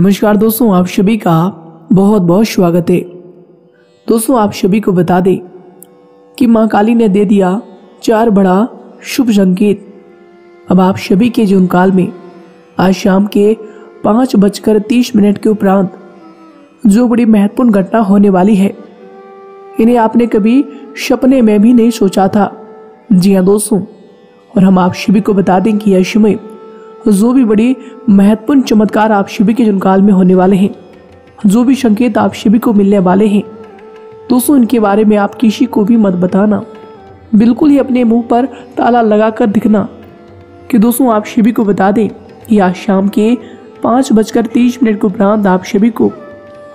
नमस्कार दोस्तों, आप सभी का बहुत बहुत स्वागत है। दोस्तों, आप सभी को बता दें कि माँ काली ने दे दिया चार बड़ा शुभ संकेत। अब आप सभी के जीवन काल में आज शाम के पाँच बजकर तीस मिनट के उपरांत जो बड़ी महत्वपूर्ण घटना होने वाली है, इन्हें आपने कभी सपने में भी नहीं सोचा था। जी हाँ दोस्तों, और हम आप सभी को बता दें कि यह समय जो भी बड़ी महत्वपूर्ण चमत्कार आप शिवी के जनकाल में होने वाले हैं, जो भी संकेत आप शिवी को मिलने वाले हैं, दोस्तों, इनके बारे में आप किसी को भी मत बताना। बिल्कुल ही अपने मुँह पर ताला लगाकर दिखना कि दोस्तों, आप शिविर को बता दें आज शाम के पाँच बजकर तीस मिनट के उपरांत आप सभी को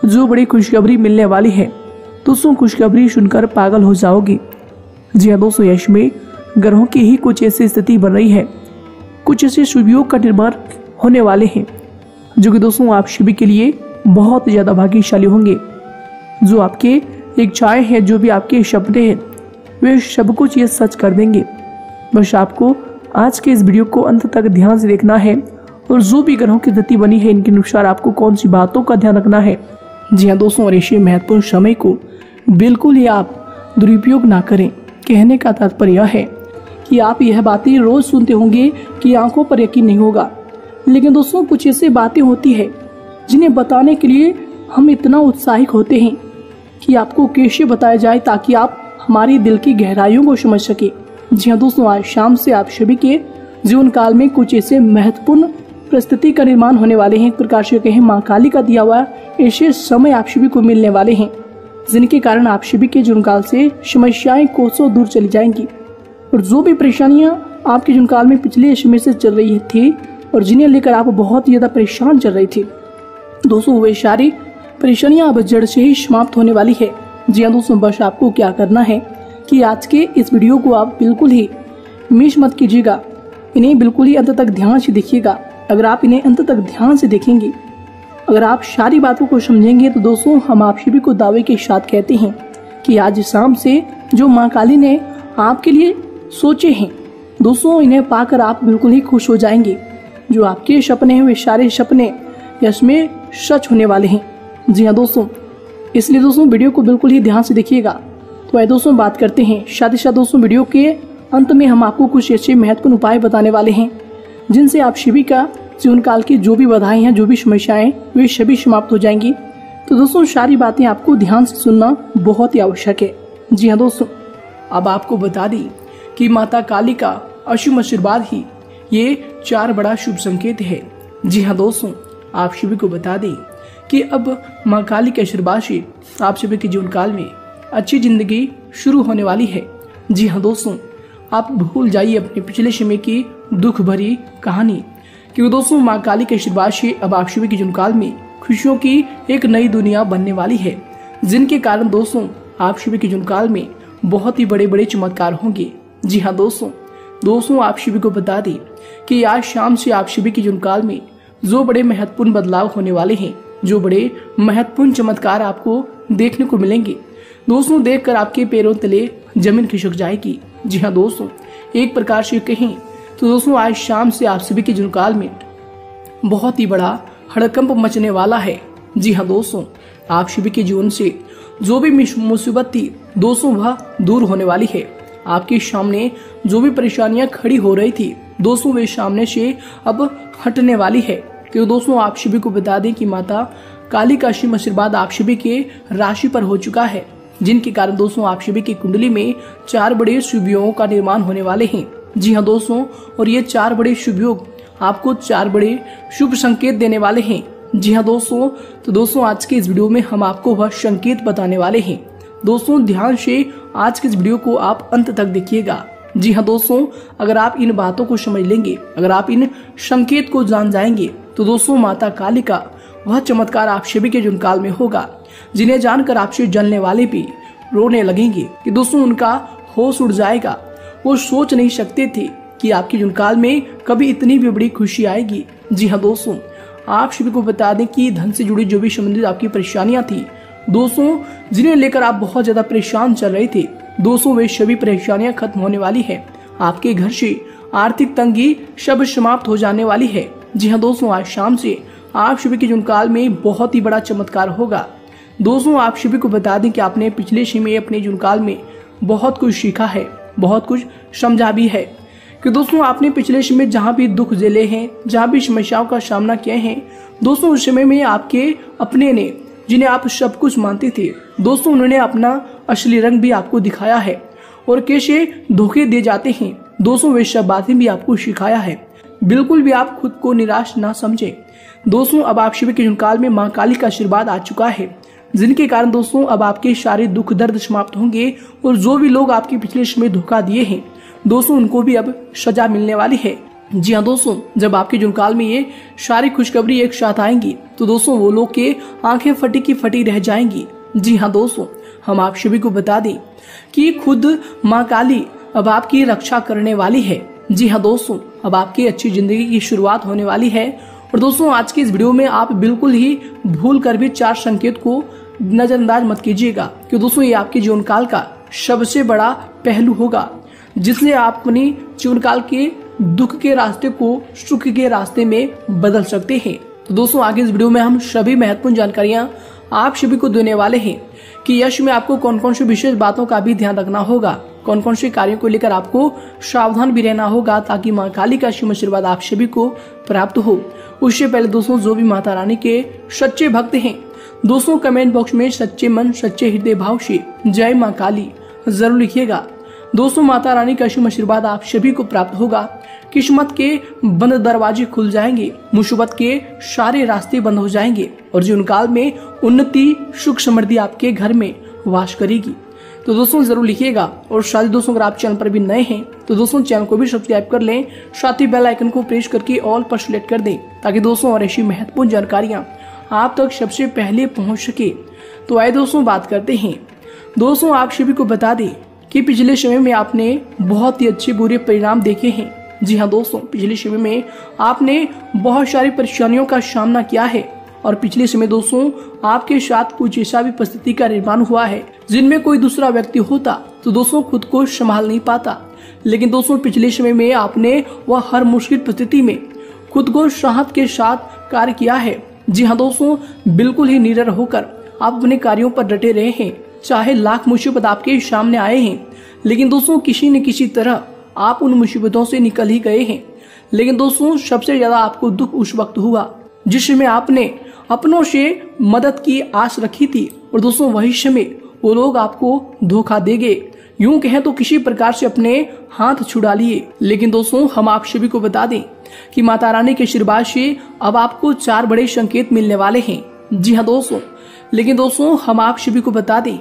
जो बड़ी खुशखबरी मिलने वाली है, दोस्तों, खुशखबरी सुनकर पागल हो जाओगे। जी हाँ दोस्तों, यश में ग्रहों की ही कुछ ऐसी स्थिति बन रही है कुछ ऐसे शुभ का निर्माण होने वाले हैं, जो कि दोस्तों आप सभी के लिए बहुत ज़्यादा भाग्यशाली होंगे। जो आपके इच्छाएँ हैं, जो भी आपके सपने हैं, वे सब कुछ ये सच कर देंगे। बस आपको आज के इस वीडियो को अंत तक ध्यान से देखना है, और जो भी ग्रहों की गति बनी है, इनके अनुसार आपको कौन सी बातों का ध्यान रखना है। जी हाँ दोस्तों, और ऐसे महत्वपूर्ण समय को बिल्कुल ही आप दुरुपयोग ना करें। कहने का तात्पर्य है कि आप यह बातें रोज सुनते होंगे कि आँखों पर यकीन नहीं होगा। लेकिन दोस्तों, कुछ ऐसी बातें होती है जिन्हें बताने के लिए हम इतना उत्साहित होते हैं कि आपको कैसे बताया जाए ताकि आप हमारी दिल की गहराइयों को समझ सके। जी हाँ दोस्तों, आज शाम से आप सभी के जीवन काल में कुछ ऐसे महत्वपूर्ण परिस्थिति का निर्माण होने वाले हैं। प्रकार से कहें, माँ काली का दिया हुआ ऐसे समय आप सभी को मिलने वाले हैं, जिनके कारण आप सभी के जीवन काल से समस्याएँ कोसों दूर चली जाएँगी। और जो भी परेशानियाँ आपके जुनकाल में पिछले समय से चल रही थी और जिन्हें लेकर आप बहुत ज़्यादा परेशान चल रही थी। दोस्तों, वे सारी परेशानियाँ अब जड़ से ही समाप्त होने वाली है। जी हाँ दोस्तों, बस आपको क्या करना है कि आज के इस वीडियो को आप बिल्कुल ही मिस मत कीजिएगा। इन्हें बिल्कुल ही अंत तक ध्यान से देखिएगा। अगर आप इन्हें अंत तक ध्यान से देखेंगे, अगर आप सारी बातों को समझेंगे तो दोस्तों, हम आप सभी को दावे के साथ कहते हैं कि आज शाम से जो माँ काली ने आपके लिए सोचे हैं। दोस्तों, इन्हें पाकर आप बिल्कुल ही खुश हो जाएँगे। जो आपके सपने हैं, वे सारे सपने इसमें सच होने वाले हैं। जी हाँ दोस्तों, इसलिए दोस्तों, वीडियो को बिल्कुल ही ध्यान से देखिएगा। तो आए दोस्तों, बात करते हैं। शादी शादी दोस्तों, वीडियो के अंत में हम आपको कुछ ऐसे महत्वपूर्ण उपाय बताने वाले हैं, जिनसे आप शिवी का जीवन काल की जो भी बाधाएँ हैं, जो भी समस्याएँ वे सभी समाप्त हो जाएँगी। तो दोस्तों, सारी बातें आपको ध्यान से सुनना बहुत ही आवश्यक है। जी हाँ दोस्तों, अब आपको बता दी कि माता काली का अशुभ आशीर्वाद ही ये चार बड़ा शुभ संकेत है। जी हाँ दोस्तों, आप सभी को बता दें कि अब माँ काली के आशीर्वाद से आप सभी के जीवन काल में अच्छी ज़िंदगी शुरू होने वाली है। जी हाँ दोस्तों, आप भूल जाइए अपने पिछले समय की दुख भरी कहानी क्योंकि दोस्तों, माँ काली के आशीर्वाद से अब आप सभी के जीवन काल में खुशियों की एक नई दुनिया बनने वाली है, जिनके कारण दोस्तों, आप सभी के जीवन काल में बहुत ही बड़े बड़े चमत्कार होंगे। जी हाँ दोस्तों दोस्तों, आप सभी को बता दें कि आज शाम से आप शिवी के जुनकाल में जो बड़े महत्वपूर्ण बदलाव होने वाले हैं, जो बड़े महत्वपूर्ण चमत्कार आपको देखने को मिलेंगे। दोस्तों, देखकर आपके पैरों तले ज़मीन खिसक जाएगी। जी हाँ दोस्तों, एक प्रकार से कहें तो दोस्तों, आज शाम से आप सभी के जुनकाल में बहुत ही बड़ा हड़कंप मचने वाला है। जी हाँ दोस्तों, आप सभी के जीवन से जो भी मुसीबत थी, दोस्तों, वह दूर होने वाली है। आपके सामने जो भी परेशानियाँ खड़ी हो रही थी, दोस्तों वे सामने से अब हटने वाली है। क्योंकि दोस्तों, आप सभी को बता दें कि माता काली का शिव आशीर्वाद आप सभी के राशि पर हो चुका है, जिनके कारण दोस्तों आप सभी की कुंडली में चार बड़े शुभ योगों का निर्माण होने वाले हैं। जी हाँ दोस्तों, और ये चार बड़े शुभ योग आपको चार बड़े शुभ संकेत देने वाले हैं। जी हाँ दोस्तों तो दोस्तों आज के इस वीडियो में हम आपको वह संकेत बताने वाले हैं। दोस्तों, ध्यान से आज के इस वीडियो को आप अंत तक देखिएगा। जी हाँ दोस्तों, अगर आप इन बातों को समझ लेंगे, अगर आप इन संकेत को जान जाएँगे तो दोस्तों, माता काली का वह चमत्कार आप सभी के जुनकाल में होगा, जिन्हें जानकर आपसे जलने वाले भी रोने लगेंगे कि दोस्तों, उनका होश उड़ जाएगा। वो सोच नहीं सकते थे कि आपके जुनकाल में कभी इतनी भी बड़ी खुशी आएगी। जी हाँ दोस्तों, आप सभी को बता दें कि धन से जुड़ी जो भी संबंधित आपकी परेशानियाँ थी दोस्तों, जिन्हें लेकर आप बहुत ज़्यादा परेशान चल रहे थे, दोस्तों, वे सभी परेशानियाँ खत्म होने वाली है। आपके घर से आर्थिक तंगी सब समाप्त हो जाने वाली है। जी हाँ दोस्तों, आज शाम से आप सभी के जुनकाल में बहुत ही बड़ा चमत्कार होगा। दोस्तों, आप सभी को बता दें कि आपने पिछले समय में अपने जुनकाल में बहुत कुछ सीखा है, बहुत कुछ समझा भी है। कि दोस्तों, आपने पिछले समय में जहाँ भी दुख झेले हैं, जहाँ भी समस्याओं का सामना किए हैं, दोस्तों, उस समय में आपके अपने ने जिन्हें आप सब कुछ मानते थे। दोस्तों, उन्होंने अपना असली रंग भी आपको दिखाया है और कैसे धोखे दे जाते हैं। दोस्तों, वे सब बातें भी आपको सिखाया है। बिल्कुल भी आप खुद को निराश ना समझे। दोस्तों, अब आप शिव के काल में माँ काली का आशीर्वाद आ चुका है, जिनके कारण दोस्तों, अब आपके सारे दुख दर्द समाप्त होंगे और जो भी लोग आपके पिछले समय धोखा दिए हैं, दोस्तों, उनको भी अब सजा मिलने वाली है। जी हाँ दोस्तों, जब आपके जुनकाल में ये सारी खुशखबरी एक साथ आएँगी तो दोस्तों वो लोग के आँखें फटी की फटी रह जाएँगी। जी हाँ दोस्तों, हम आप सभी को बता दें कि खुद माँ काली अब आपकी रक्षा करने वाली है। जी हाँ दोस्तों, अब आपकी अच्छी ज़िंदगी की शुरुआत होने वाली है। और दोस्तों, आज की इस वीडियो में आप बिल्कुल ही भूल कर भी चार संकेत को नजरअंदाज मत कीजिएगा कि दोस्तों, ये आपके जीवन काल का सबसे बड़ा पहलू होगा जिससे आप अपनी जीवन काल के दुख के रास्ते को सुख के रास्ते में बदल सकते हैं। तो दोस्तों, आगे इस वीडियो में हम सभी महत्वपूर्ण जानकारियाँ आप सभी को देने वाले हैं कि यश में आपको कौन कौन सी विशेष बातों का भी ध्यान रखना होगा कौन कौन से कार्यों को लेकर आपको सावधान भी रहना होगा ताकि माँ काली का शिव आशीर्वाद आप सभी को प्राप्त हो। उससे पहले दोस्तों, जो भी माता रानी के सच्चे भक्त हैं, दोस्तों कमेंट बॉक्स में सच्चे मन, सच्चे हृदय भाव से जय माँ काली ज़रूर लिखिएगा। दोस्तों, माता रानी का शुभ आशीर्वाद आप सभी को प्राप्त होगा। किस्मत के बंद दरवाजे खुल जाएँगे, मुसीबत के सारे रास्ते बंद हो जाएँगे और जीवन काल में उन्नति, सुख समृद्धि आपके घर में वास करेगी। तो दोस्तों, ज़रूर लिखिएगा। और शादी दोस्तों, अगर आप चैनल पर भी नए हैं तो दोस्तों, चैनल को भी सब्सक्राइब कर लें, साथ ही बेल आइकन को प्रेस करके ऑल पर सिलेक्ट कर दें, ताकि दोस्तों, और ऐसी महत्वपूर्ण जानकारियाँ आप तक सबसे पहले पहुँच सके। तो आए दोस्तों, बात करते हैं। दोस्तों, आप सभी को बता दें कि पिछले समय में आपने बहुत ही अच्छे बुरे परिणाम देखे हैं। जी हाँ दोस्तों, पिछले समय में आपने बहुत सारी परेशानियों का सामना किया है और पिछले समय दोस्तों, आपके साथ कुछ ऐसा भी परिस्थिति का निर्माण हुआ है, जिनमें कोई दूसरा व्यक्ति होता तो दोस्तों खुद को संभाल नहीं पाता। लेकिन दोस्तों, पिछले समय में आपने वह हर मुश्किल परिस्थिति में खुद को साहत के साथ कार्य किया है। जी हाँ दोस्तों, बिल्कुल ही निडर होकर आप अपने कार्यों पर डटे रहे हैं, चाहे लाख मुसीबत आपके सामने आए हैं। लेकिन दोस्तों, किसी न किसी तरह आप उन मुसीबतों से निकल ही गए हैं। लेकिन दोस्तों, सबसे ज़्यादा आपको दुख उस वक्त हुआ, जिसमें आपने अपनों से मदद की आस रखी थी। और दोस्तों वही समय वो लोग आपको धोखा दे गए यूँ कहें तो किसी प्रकार से अपने हाथ छुड़ा लिए। लेकिन दोस्तों, हम आप सभी को बता दें कि माता रानी के आशीर्वाद से अब आपको चार बड़े संकेत मिलने वाले हैं। जी हाँ दोस्तों। लेकिन दोस्तों, हम आप सभी को बता दें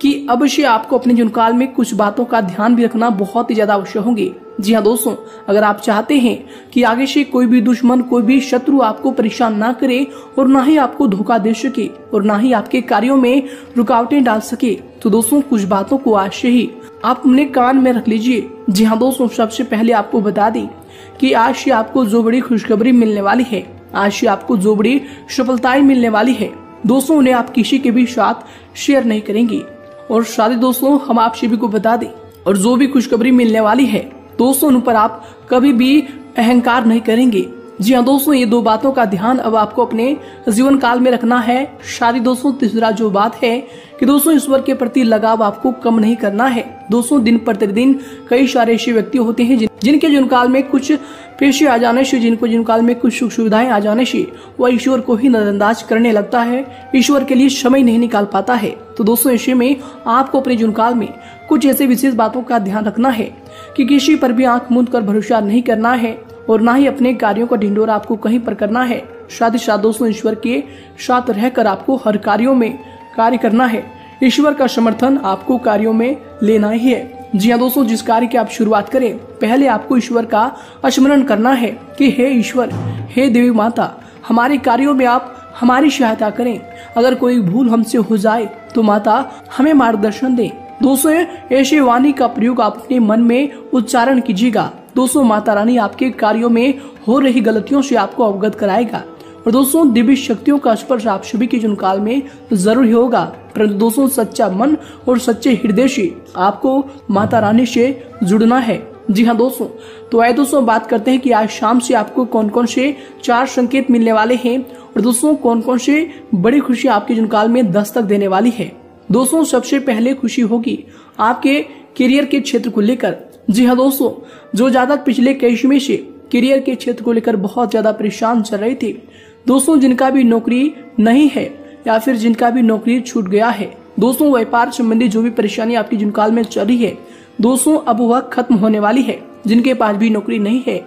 कि अवश्य आपको अपने जुनकाल में कुछ बातों का ध्यान भी रखना बहुत ही ज़्यादा आवश्यक होंगे। जी हाँ दोस्तों, अगर आप चाहते हैं कि आगे से कोई भी दुश्मन, कोई भी शत्रु आपको परेशान ना करे और ना ही आपको धोखा दे सके और ना ही आपके कार्यों में रुकावटें डाल सके तो दोस्तों कुछ बातों को आज से ही आप अपने कान में रख लीजिए। जी हाँ दोस्तों, सबसे पहले आपको बता दें कि आज से आपको जो बड़ी खुशखबरी मिलने वाली है, आज से आपको जो बड़ी सफलताएँ मिलने वाली है, दोस्तों उन्हें आप किसी के भी साथ शेयर नहीं करेंगे। और शादी दोस्तों, हम आप सभी को बता दें, और जो भी खुशखबरी मिलने वाली है, दोस्तों, उन पर आप कभी भी अहंकार नहीं करेंगे। जी हाँ दोस्तों ये दो बातों का ध्यान अब आपको अपने जीवन काल में रखना है। शादी दोस्तों तीसरा जो बात है कि दोस्तों ईश्वर के प्रति लगाव आपको कम नहीं करना है। दोस्तों दिन प्रतिदिन कई सारे ऐसे व्यक्ति होते हैं जिन, जिनके जीवन काल में कुछ पेशे आ जाने से जिनको जीवन काल में कुछ सुख सुविधाएँ आ जाने से वह ईश्वर को ही नजरअंदाज करने लगता है। ईश्वर के लिए समय नहीं निकाल पाता है। तो दोस्तों ऐसे में आपको अपने जीवन काल में कुछ ऐसे विशेष बातों का ध्यान रखना है कि किसी पर भी आँख मूंद कर भरोसा नहीं करना है। और ना ही अपने कार्यों का ढिंडोरा आपको कहीं पर करना है। साथ ही साथ दोस्तों ईश्वर के साथ रहकर आपको हर कार्यों में कार्य करना है। ईश्वर का समर्थन आपको कार्यों में लेना ही है। जी हाँ दोस्तों, जिस कार्य की आप शुरुआत करें, पहले आपको ईश्वर का स्मरण करना है कि हे ईश्वर, हे देवी माता, हमारे कार्यों में आप हमारी सहायता करें। अगर कोई भूल हमसे हो जाए तो माता हमें मार्गदर्शन दें। दोस्तों, ऐसे वाणी का प्रयोग आप अपने मन में उच्चारण कीजिएगा। दोस्तों, माता रानी आपके कार्यों में हो रही गलतियों से आपको अवगत कराएगा। और दोस्तों, दिव्य शक्तियों का स्पर्श आप सभी के काल में ज़रूर ही होगा। परंतु दोस्तों, सच्चा मन और सच्चे हृदय से आपको माता रानी से जुड़ना है। जी हाँ दोस्तों। तो आए दोस्तों, बात करते हैं कि आज शाम से आपको कौन कौन से चार संकेत मिलने वाले हैं। और दोस्तों कौन कौन से बड़ी खुशी आपके जुनकाल में दस्तक देने वाली है। दोस्तों, सबसे पहले खुशी होगी आपके करियर के क्षेत्र को लेकर। जी हाँ दोस्तों, जो जातक पिछले कई समय से करियर के क्षेत्र को लेकर बहुत ज़्यादा परेशान चल रहे थे, दोस्तों जिनका भी नौकरी नहीं है या फिर जिनका भी नौकरी छूट गया है, दोस्तों व्यापार संबंधी जो भी परेशानी आपकी जुनकाल में चल रही है, दोस्तों अब वह खत्म होने वाली है, जिनके पास भी नौकरी नहीं है।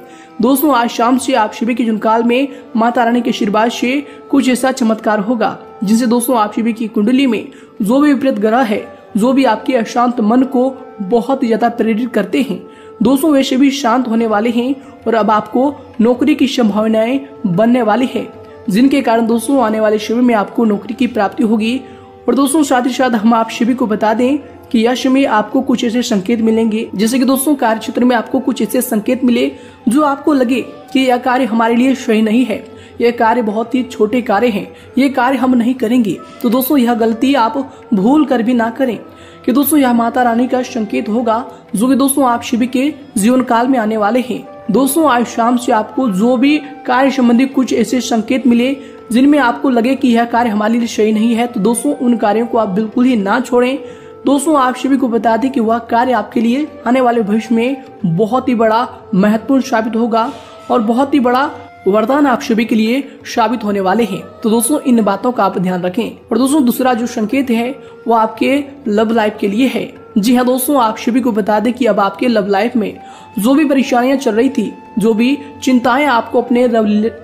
दोस्तों आज शाम से आप शिविर की जुनकाल में माता रानी के आशीर्वाद से कुछ ऐसा चमत्कार होगा, जिनसे दोस्तों आप शिविर की कुंडली में जो भी विपरीत ग्रह है जो भी आपके अशांत मन को बहुत ज़्यादा प्रेरित करते हैं, दोस्तों वैसे भी शांत होने वाले हैं और अब आपको नौकरी की संभावनाएँ बनने वाली है, जिनके कारण दोस्तों आने वाले शिविर में आपको नौकरी की प्राप्ति होगी। और दोस्तों साथ ही साथ हम आप शिविर को बता दें कि यश में आपको कुछ ऐसे संकेत मिलेंगे। जैसे कि दोस्तों कार्य क्षेत्र में आपको कुछ ऐसे संकेत मिले जो आपको लगे कि यह कार्य हमारे लिए सही नहीं है। यह कार्य बहुत ही छोटे कार्य हैं। ये कार्य हम नहीं करेंगे। तो दोस्तों, यह गलती आप भूल कर भी ना करें। कि दोस्तों, यह माता रानी का संकेत होगा जो कि दोस्तों, आप शिविर के जीवन काल में आने वाले हैं। दोस्तों, आज शाम से आपको जो भी कार्य संबंधी कुछ ऐसे संकेत मिले, जिनमें आपको लगे कि यह कार्य हमारे लिए सही नहीं है तो दोस्तों, उन कार्यों को आप बिल्कुल ही ना छोड़ें। दोस्तों, आप सभी को बता दें कि वह कार्य आपके लिए आने वाले भविष्य में बहुत ही बड़ा महत्वपूर्ण साबित होगा और बहुत ही बड़ा वरदान आप सभी के लिए साबित होने वाले हैं। तो दोस्तों, इन बातों का आप ध्यान रखें। और दोस्तों, दूसरा जो संकेत है, वो आपके लव लाइफ के लिए है। जी हाँ दोस्तों, आप सभी को बता दें कि अब आपके लव लाइफ में जो भी परेशानियाँ चल रही थी, जो भी चिंताएँ आपको अपने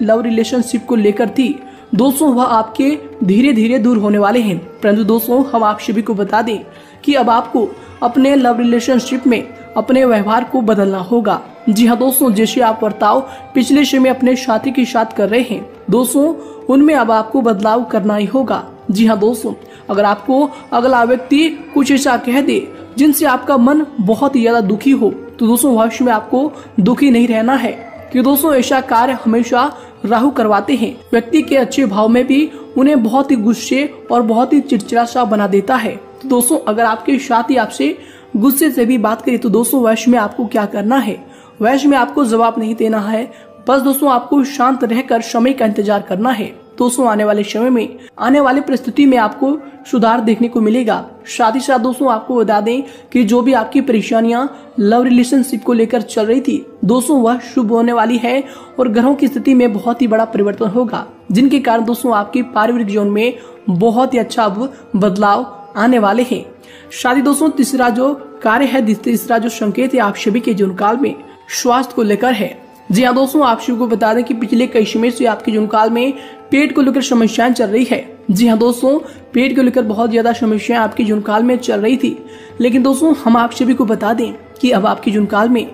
लव रिलेशनशिप को लेकर थी, दोस्तों, वह आपके धीरे धीरे दूर होने वाले हैं। परंतु दोस्तों, हम आप सभी को बता दें कि अब आपको अपने लव रिलेशनशिप में अपने व्यवहार को बदलना होगा। जी हाँ दोस्तों, जैसे आप बर्ताव पिछले समय अपने साथी के साथ कर रहे हैं, दोस्तों, उनमें अब आपको बदलाव करना ही होगा। जी हाँ दोस्तों, अगर आपको अगला व्यक्ति कुछ ऐसा कह दे जिनसे आपका मन बहुत ही ज़्यादा दुखी हो तो दोस्तों, भविष्य में आपको दुखी नहीं रहना है। कि दोस्तों, ऐसा कार्य हमेशा राहु करवाते हैं। व्यक्ति के अच्छे भाव में भी उन्हें बहुत ही गुस्से और बहुत ही चिड़चिड़ा सा बना देता है। तो दोस्तों, अगर आपके साथ आपसे गुस्से से भी बात करें तो दोस्तों, वैश्य में आपको क्या करना है? वैश्य में आपको जवाब नहीं देना है। बस दोस्तों, आपको शांत रहकर समय का इंतज़ार करना है। दोस्तों, आने वाले समय में, आने वाली परिस्थिति में आपको सुधार देखने को मिलेगा। साथ ही साथ, दोस्तों, आपको बता दें कि जो भी आपकी परेशानियाँ, लव रिलेशनशिप को लेकर चल रही थी, दोस्तों, वह शुभ होने वाली है और ग्रहों की स्थिति में बहुत ही बड़ा परिवर्तन होगा, जिनके कारण, दोस्तों, आपके पारिवारिक जीवन में बहुत ही अच्छा बदलाव आने वाले हैं। शादी दोस्तों, तीसरा जो कार्य है तीसरा जो संकेत है आप सभी के जीवन काल में, स्वास्थ्य को लेकर है। जी हाँ दोस्तों, आप सभी को बता दें कि पिछले कई समय से आपके जीवन काल में पेट को लेकर समस्याएँ चल रही है। जी हाँ दोस्तों, पेट को लेकर बहुत ज़्यादा समस्याएँ आपके जीवन काल में चल रही थी। लेकिन दोस्तों, हम आप सभी को बता दें कि अब आपके जीवन काल में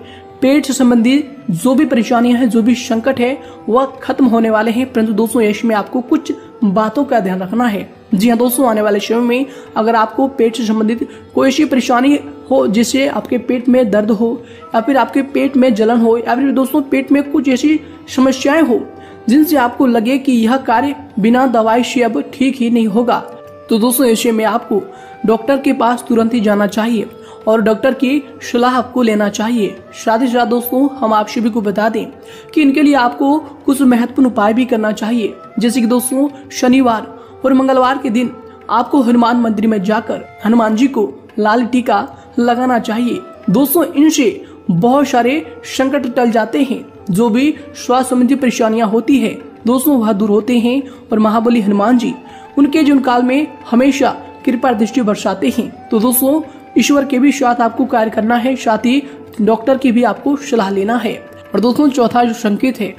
पेट से संबंधित जो भी परेशानियाँ हैं, जो भी संकट है, वह खत्म होने वाले हैं। परंतु दोस्तों, यश में आपको कुछ बातों का ध्यान रखना है। जी हाँ दोस्तों, आने वाले समय में अगर आपको पेट से संबंधित कोई ऐसी परेशानी हो जिससे आपके पेट में दर्द हो, या फिर आपके पेट में जलन हो, या फिर दोस्तों पेट में कुछ ऐसी समस्याएँ हो जिनसे आपको लगे कि यह कार्य बिना दवाई से अब ठीक ही नहीं होगा तो दोस्तों ऐसे में आपको डॉक्टर के पास तुरंत ही जाना चाहिए और डॉक्टर की सलाह आपको लेना चाहिए। साथ ही साथ दोस्तों, हम आप सभी को बता दें कि इनके लिए आपको कुछ महत्वपूर्ण उपाय भी करना चाहिए। जैसे कि दोस्तों, शनिवार और मंगलवार के दिन आपको हनुमान मंदिर में जाकर हनुमान जी को लाल टीका लगाना चाहिए। दोस्तों, इनसे बहुत सारे संकट टल जाते हैं। जो भी स्वास्थ्य संबंधी परेशानियाँ होती है, दोस्तों, वह दूर होते हैं और महाबली हनुमान जी उनके जीवन काल में हमेशा कृपा दृष्टि बरसाते हैं। तो दोस्तों, ईश्वर के भी साथ आपको कार्य करना है, साथ ही डॉक्टर की भी आपको सलाह लेना है। और दोस्तों, चौथा जो संकेत है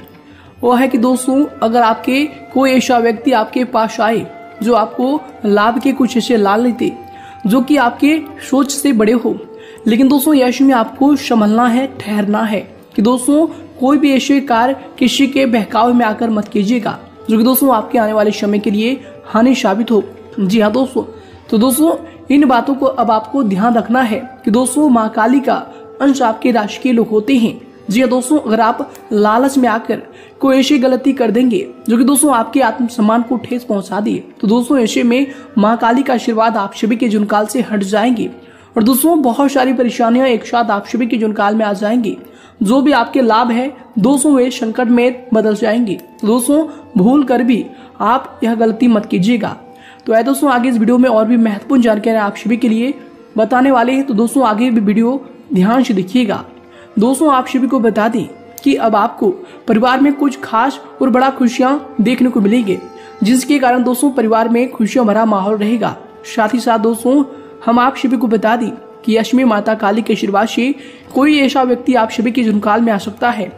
वो है कि दोस्तों, अगर आपके कोई ऐसा व्यक्ति आपके पास आए जो आपको लाभ के कुछ ऐसे लाल लेते जो कि आपके सोच से बड़े हो, लेकिन दोस्तों, यश में आपको संभलना है, ठहरना है, कि दोस्तों, कोई भी ऐसे कार्य किसी के बहकाव में आकर मत कीजिएगा, जो कि दोस्तों, आपके आने वाले समय के लिए हानि साबित हो। जी हाँ दोस्तों। तो दोस्तों, इन बातों को अब आपको ध्यान रखना है कि दोस्तों माँ काली का अंश आपके राशि के लोग होते हैं। जी हाँ दोस्तों, अगर आप लालच में आकर कोई ऐसी गलती कर देंगे जो कि दोस्तों आपके आत्मसम्मान को ठेस पहुँचा दिए तो दोस्तों ऐसे में माँ काली का आशीर्वाद आप सभी के जुनकाल से हट जाएँगे। और दोस्तों, बहुत सारी परेशानियाँ एक साथ आप सभी के जुनकाल में आ जाएँगी। जो भी आपके लाभ है, दोस्तों वे संकट में बदल जाएँगे। दोस्तों, भूल कर भी आप यह गलती मत कीजिएगा। तो है दोस्तों, आगे इस वीडियो में और भी महत्वपूर्ण जानकारी आप सभी के लिए बताने वाले हैं। तो दोस्तों, आगे भी वीडियो ध्यान से देखिएगा। दोस्तों, आप सभी को बता दें कि अब आपको परिवार में कुछ खास और बड़ा खुशियाँ देखने को मिलेंगे, जिसके कारण दोस्तों, परिवार में खुशियों भरा माहौल रहेगा। साथ ही साथ दोस्तों, हम आप सभी को बता दें कि अश्मी माता काली के आशीर्वाद से कोई ऐसा व्यक्ति आप सभी के जुनकाल में आ सकता है,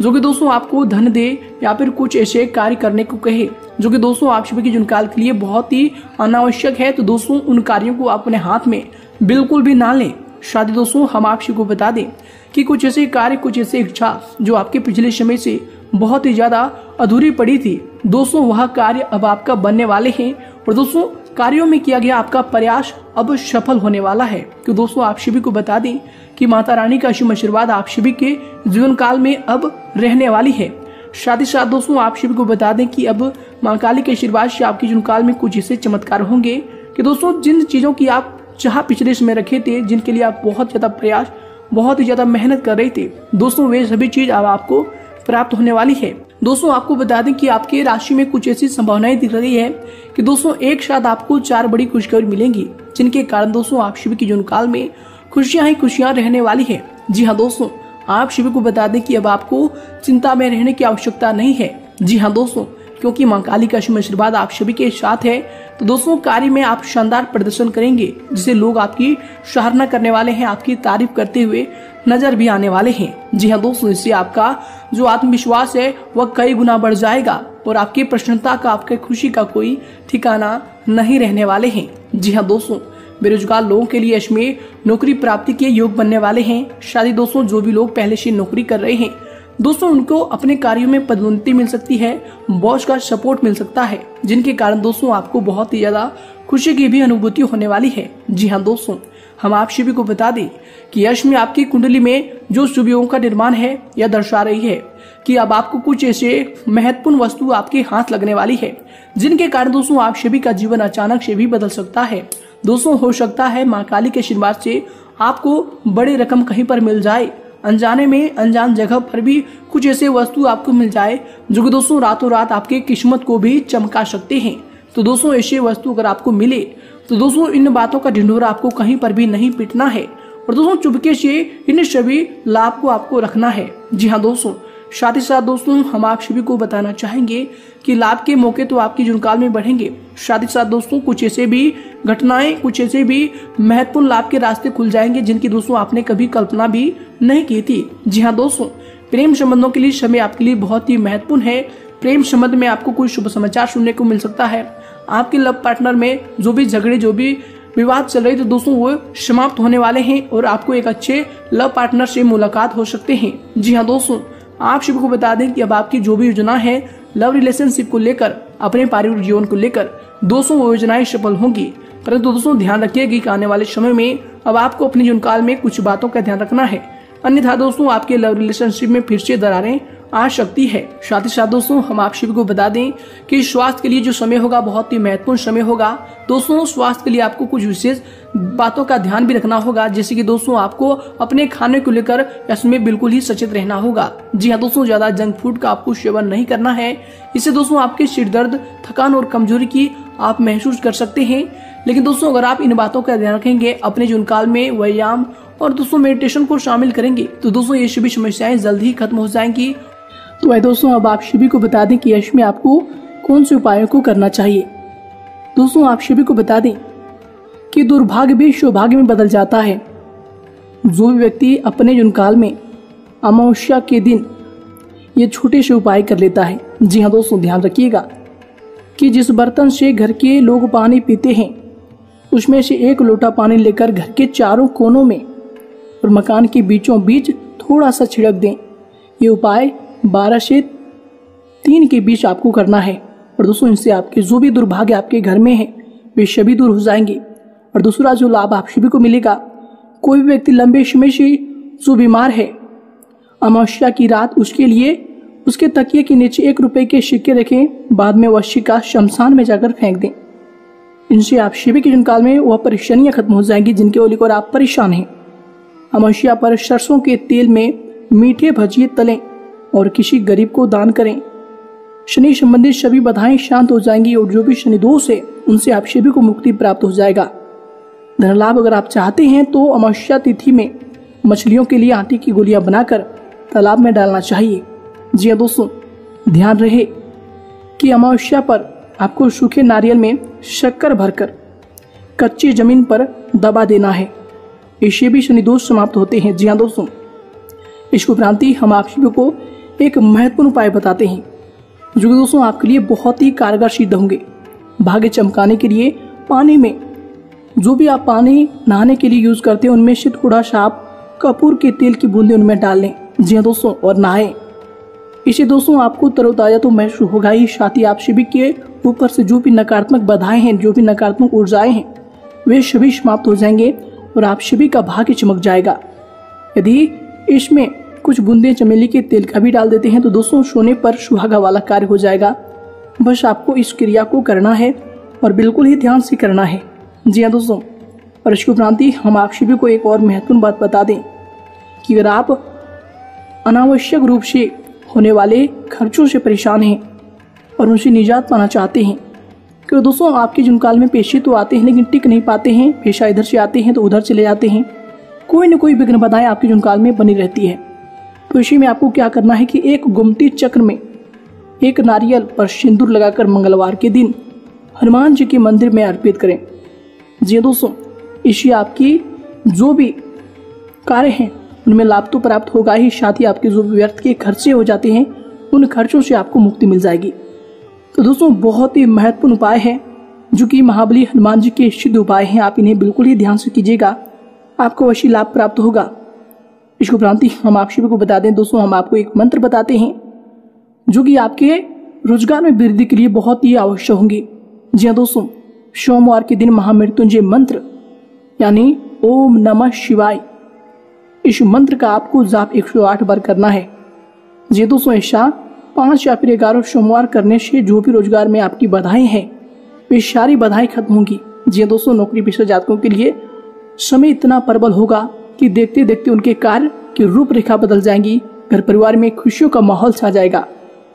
जो कि दोस्तों आपको धन दे या फिर कुछ ऐसे कार्य करने को कहे, जो कि दोस्तों आप सभी के जुनकाल के लिए बहुत ही अनावश्यक है। तो दोस्तों, उन कार्यों को अपने हाथ में बिल्कुल भी ना लें। शादी दोस्तों, हम आप को बता दें कि कुछ ऐसे कार्य, कुछ ऐसे इच्छा जो आपके पिछले समय से बहुत ही ज़्यादा अधूरी पड़ी थी। दोस्तों, वह कार्य अब आपका बनने वाले हैं और दोस्तों, कार्यों में किया गया आपका प्रयास अब सफल होने वाला है। तो दोस्तों, आप सभी को बता दें कि माता रानी का शुभ आशीर्वाद आप सभी के जीवन काल में अब रहने वाली है। साथ ही साथ दोस्तों, आप सभी को बता दें कि अब माँ काली के आशीर्वाद से आपके जीवन काल में कुछ ऐसे चमत्कार होंगे कि दोस्तों, जिन चीज़ों की आप चाह पिछले समय रखे थे, जिनके लिए आप बहुत ज़्यादा प्रयास, बहुत ही ज़्यादा मेहनत कर रहे थे। दोस्तों वे सभी चीज़ अब आपको प्राप्त होने वाली है। दोस्तों, आपको बता दें कि आपके राशि में कुछ ऐसी संभावनाएँ दिख रही है कि दोस्तों, एक साथ आपको चार बड़ी खुशखबरी मिलेंगी, जिनके कारण दोस्तों, आप शिव की जून काल में खुशियाँ ही खुशियाँ रहने वाली है। जी हाँ दोस्तों, आप शिव को बता दें कि अब आपको चिंता में रहने की आवश्यकता नहीं है। जी हाँ दोस्तों क्योंकि माँ काली का शुभ आशीर्वाद आप सभी के साथ है। तो दोस्तों, कार्य में आप शानदार प्रदर्शन करेंगे, जिसे लोग आपकी सराहना करने वाले हैं, आपकी तारीफ़ करते हुए नज़र भी आने वाले हैं। जी हाँ दोस्तों, इससे आपका जो आत्मविश्वास है, वह कई गुना बढ़ जाएगा और आपकी प्रसन्नता का, आपके खुशी का कोई ठिकाना नहीं रहने वाले हैं। जी हाँ दोस्तों, बेरोजगार लोगों के लिए इसमें नौकरी प्राप्ति के योग बनने वाले हैं। शादी दोस्तों, जो भी लोग पहले से नौकरी कर रहे हैं दोस्तों, उनको अपने कार्यों में पदोन्नति मिल सकती है बॉस का सपोर्ट मिल सकता है, जिनके कारण दोस्तों आपको बहुत ही ज़्यादा खुशी की भी अनुभूति होने वाली है। जी हाँ दोस्तों, हम आप सभी को बता दें कि यश में आपकी कुंडली में जो शुभ का निर्माण है, यह दर्शा रही है कि अब आपको कुछ ऐसे महत्वपूर्ण वस्तु आपके हाथ लगने वाली है, जिनके कारण दोस्तों आप सभी का जीवन अचानक से भी बदल सकता है। दोस्तों, हो सकता है माँ काली के आशीर्वाद से आपको बड़ी रकम कहीं पर मिल जाए अनजाने में, अनजान जगह पर भी कुछ ऐसे वस्तु आपको मिल जाए, जो कि दोस्तों रातों रात आपके किस्मत को भी चमका सकते हैं। तो दोस्तों, ऐसे वस्तु अगर आपको मिले तो दोस्तों, इन बातों का ढिंढोरा आपको कहीं पर भी नहीं पिटना है। और दोस्तों, चुपके से इन सभी लाभ को आपको रखना है। जी हाँ दोस्तों साथ ही साथ दोस्तों, हम आप सभी को बताना चाहेंगे कि लाभ के मौके तो आपकी जुनकाल में बढ़ेंगे। साथ ही साथ दोस्तों, कुछ ऐसे भी घटनाएँ, कुछ ऐसे भी महत्वपूर्ण लाभ के रास्ते खुल जाएँगे जिनकी दोस्तों आपने कभी कल्पना भी नहीं की थी। जी हाँ दोस्तों, प्रेम संबंधों के लिए समय आपके लिए बहुत ही महत्वपूर्ण है। प्रेम संबंध में आपको कोई शुभ समाचार सुनने को मिल सकता है। आपके लव पार्टनर में जो भी झगड़े, जो भी विवाद चल रहे थे दोस्तों, वो समाप्त होने वाले हैं और आपको एक अच्छे लव पार्टनर से मुलाकात हो सकते हैं। जी हाँ दोस्तों आप सभी को बता दें कि अब आपकी जो भी योजना है लव रिलेशनशिप को लेकर, अपने पारिवारिक जीवन को लेकर, दोस्तों वो योजनाएँ सफल होंगी। परंतु दोस्तों, ध्यान रखिएगा कि आने वाले समय में अब आपको अपने जीवन काल में कुछ बातों का ध्यान रखना है। अन्यथा दोस्तों, आपके लव रिलेशनशिप में फिर से दरारें आ सकती है। साथ ही साथ दोस्तों, हम आप सभी को बता दें कि स्वास्थ्य के लिए जो समय होगा बहुत ही महत्वपूर्ण समय होगा। दोस्तों, स्वास्थ्य के लिए आपको कुछ विशेष बातों का ध्यान भी रखना होगा, जैसे कि दोस्तों, आपको अपने खाने को लेकर इसमें बिल्कुल ही सचेत रहना होगा। जी हाँ दोस्तों, ज़्यादा जंक फ़ूड का आपको सेवन नहीं करना है। इससे दोस्तों, आपके सिर दर्द, थकान और कमज़ोरी की आप महसूस कर सकते हैं। लेकिन दोस्तों, अगर आप इन बातों का ध्यान रखेंगे, अपने जीवन काल में व्यायाम और दोस्तों, मेडिटेशन को शामिल करेंगे तो दोस्तों, ये सभी समस्याएँ जल्द ही खत्म हो जाएँगी तो वह दोस्तों, अब आप सभी को बता दें कि यश में आपको कौन से उपायों को करना चाहिए। दोस्तों, आप सभी को बता दें कि दुर्भाग्य भी सौभाग्य में बदल जाता है। जो भी व्यक्ति अपने जुनकाल में अमावस्या के दिन ये छोटे से उपाय कर लेता है, जी हाँ दोस्तों, ध्यान रखिएगा कि जिस बर्तन से घर के लोग पानी पीते हैं, उसमें से एक लोटा पानी लेकर घर के चारों कोनों में और मकान के बीचों बीच थोड़ा सा छिड़क दें। ये उपाय बारह से तीन के बीच आपको करना है। और दोस्तों, इनसे आपके जो भी दुर्भाग्य आपके घर में है, वे सभी दूर हो जाएँगे। और दूसरा, जो लाभ आप सभी को मिलेगा, कोई भी व्यक्ति लंबे समय से जो बीमार है, अमावस्या की रात उसके लिए उसके तकिए के नीचे एक रुपए के सिक्के रखें, बाद में वह सिक्का शमशान में जाकर फेंक दें। इनसे आप शिव के जनकाल में वह परेशानियाँ खत्म हो जाएँगी जिनके ओली लेकर आप परेशान हैं। अमावस्या पर सरसों के तेल में मीठे भजिए तलें और किसी गरीब को दान करें। शनि संबंधित सभी बाधाएँ शांत हो जाएँगी और जो भी शनि दोष है, उनसे आप सभी को मुक्ति प्राप्त हो जाएगा। धन लाभ अगर आप चाहते हैं तो अमावस्या तिथि में मछलियों के लिए आटे की गोलियाँ बनाकर तालाब में डालना चाहिए। जी हाँ दोस्तों, ध्यान रहे कि अमावस्या पर आपको सूखे नारियल में शक्कर भरकर कच्ची ज़मीन पर दबा देना है। इससे भी शनि दोष समाप्त होते हैं। जी हाँ दोस्तों, इसको उपरांति हम आप सभी को एक महत्वपूर्ण उपाय बताते हैं। जो कि दोस्तों, आपके लिए बहुत ही कारगर सिद्ध होंगे। भाग्य चमकाने के लिए पानी में। जो भी आप पानी नहाने के लिए यूज़ करते हैं, उनमें से थोड़ा सा आप कपूर के तेल की बूंदे उनमें डाल लें। जी हाँ दोस्तों, और नहाए। इसे दोस्तों, आपको तरोताजा तो महसूस होगा ही, साथ ही आप सभी के ऊपर से जो भी नकारात्मक बाधाएँ हैं, जो भी नकारात्मक ऊर्जाएँ हैं, वे सभी समाप्त हो जाएँगे और आप सभी का भाग्य चमक जाएगा। यदि इसमें कुछ बूंदे चमेली के तेल का भी डाल देते हैं तो दोस्तों सोने पर सुहागा वाला कार्य हो जाएगा। बस आपको इस क्रिया को करना है और बिल्कुल ही ध्यान से करना है। जी हाँ दोस्तों, और इसके उपरांति हम आप सभी को एक और महत्वपूर्ण बात बता दें कि अगर आप अनावश्यक रूप से होने वाले खर्चों से परेशान हैं और उनसे निजात पाना चाहते हैं क्योंकि दोस्तों आपके जुनकाल में पेशे तो आते हैं लेकिन टिक नहीं पाते हैं, पेशा इधर से आते हैं तो उधर चले जाते हैं। कोई न कोई विघ्न बाधाएँ आपके जुनकाल में बनी रहती है। तो इसी में आपको क्या करना है कि एक गुमती चक्र में एक नारियल पर सिंदूर लगाकर मंगलवार के दिन हनुमान जी के मंदिर में अर्पित करें। जी दोस्तों, इसी आपकी जो भी कार्य हैं, उनमें लाभ तो प्राप्त होगा ही, साथ ही आपके जो व्यर्थ के खर्चे हो जाते हैं, उन खर्चों से आपको मुक्ति मिल जाएगी। तो दोस्तों, बहुत ही महत्वपूर्ण उपाय है, जो कि महाबली हनुमान जी के सिद्ध उपाय हैं, आप इन्हें बिल्कुल ही ध्यान से कीजिएगा, आपको अवश्य लाभ प्राप्त होगा। इसको उपरांति हम आप सभी को बता दें। दोस्तों, हम आपको एक मंत्र बताते हैं, जो कि आपके रोज़गार में वृद्धि के लिए बहुत ही आवश्यक होंगे। जी हाँ दोस्तों, सोमवार के दिन महामृत्युंजय मंत्र, यानी ओम नमः शिवाय, इस मंत्र का आपको जाप 108 बार करना है। जी दोस्तों, ऐसा पाँच या फिर ग्यारह सोमवार करने से जो भी रोज़गार में आपकी बाधाएँ हैं, वे सारी बाधाएँ खत्म होंगी। जी दोस्तों नौकरी पेशा जातकों के लिए समय इतना प्रबल होगा कि देखते देखते उनके कार्य की रूपरेखा बदल जाएँगी। घर परिवार में खुशियों का माहौल छा जाएगा,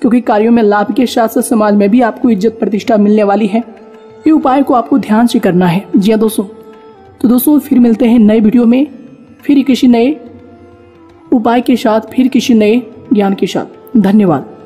क्योंकि कार्यों में लाभ के साथ साथ समाज में भी आपको इज़्ज़त प्रतिष्ठा मिलने वाली है। ये उपाय को आपको ध्यान से करना है। जी हाँ दोस्तों। तो दोस्तों, फिर मिलते हैं नए वीडियो में। फिर किसी नए उपाय के साथ, फिर किसी नए ज्ञान के साथ। धन्यवाद।